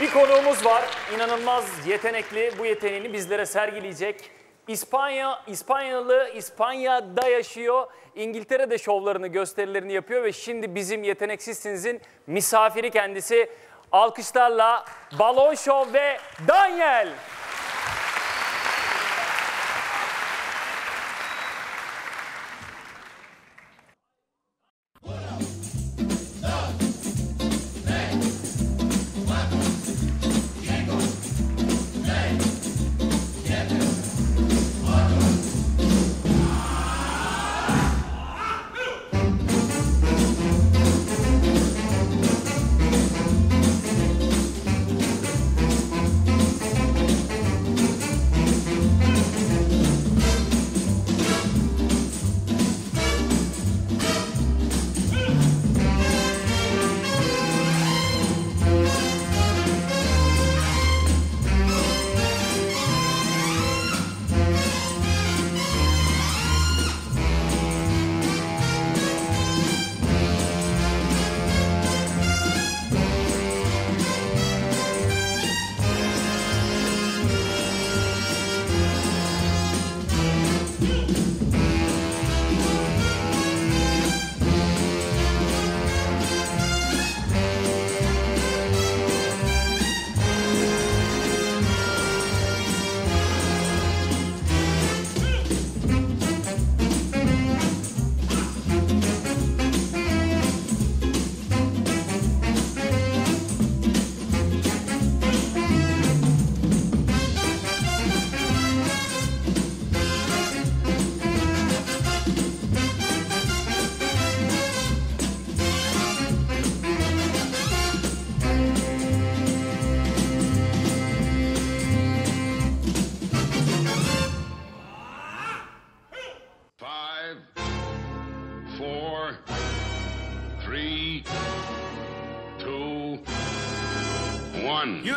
Bir konuğumuz var. İnanılmaz yetenekli. Bu yeteneğini bizlere sergileyecek. İspanya, İspanyalı İspanya'da yaşıyor. İngiltere'de şovlarını, gösterilerini yapıyor ve şimdi bizim yeteneksizsinizin misafiri kendisi. Alkışlarla Balon Şov ve Daniel. Three, two, one. You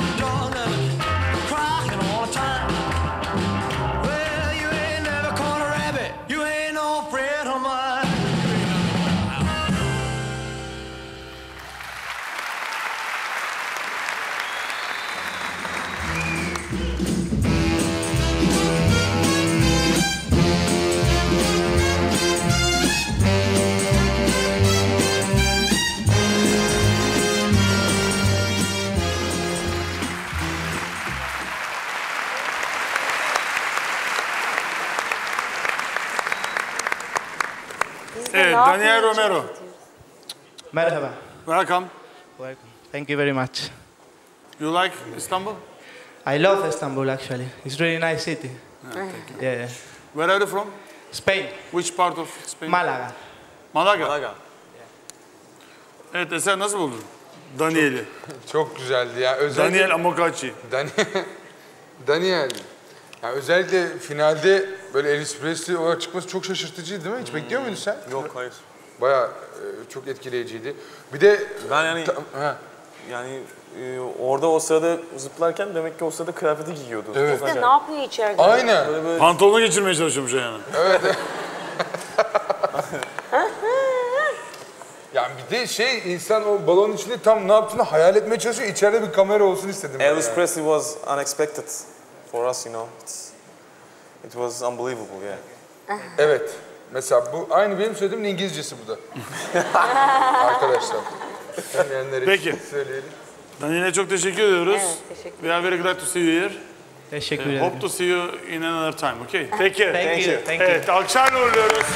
door. Biz Evet, Daniel Romero. Merhaba. Welcome. Welcome. Thank you very much. You like Istanbul? I love Istanbul actually. It's really nice city. Ah, yeah, yeah. Where are you from? Spain, Which part of Spain? Malaga. Malaga. Malaga. Evet, Esen nasıl buldun? Daniel'i. Çok güzeldi ya. Özellikle Daniel Amokachi. Dani- Daniel. Ya özellikle finalde böyle Elvis Presley olarak çıkması çok şaşırtıcıydı değil mi? Hiç bekliyor muydun sen? Yok hayır. Bayağı e, çok etkileyiciydi. Bir de Ben yani Ta- ha, yani e, orada o sırada zıplarken demek ki o sırada kıyafeti giyiyordu. Evet. De ne yapıyor içeride? aynen. Böyle böyle Pantolonu geçirmeye çalışıyormuş yani. Yani bir de şey insan o balonun içinde tam ne yaptığını hayal etmeye çalışıyor. İçeride bir kamera olsun istedim. ben Elvis yani. Presley was unexpected for us, you know. It's, it was unbelievable, yeah. Evet. Mesela bu aynı benim söylediğimin İngilizcesi bu da. Arkadaşlar. Bilmeyenler Peki. söyleyelim. Daniel'e çok teşekkür ediyoruz. Evet, teşekkür We are very glad to see you here. Teşekkür Uh, ederim. hope to see you in another time. Okay. Take care. Thank you. Thank you. Evet, alkışlarla uğurluyoruz.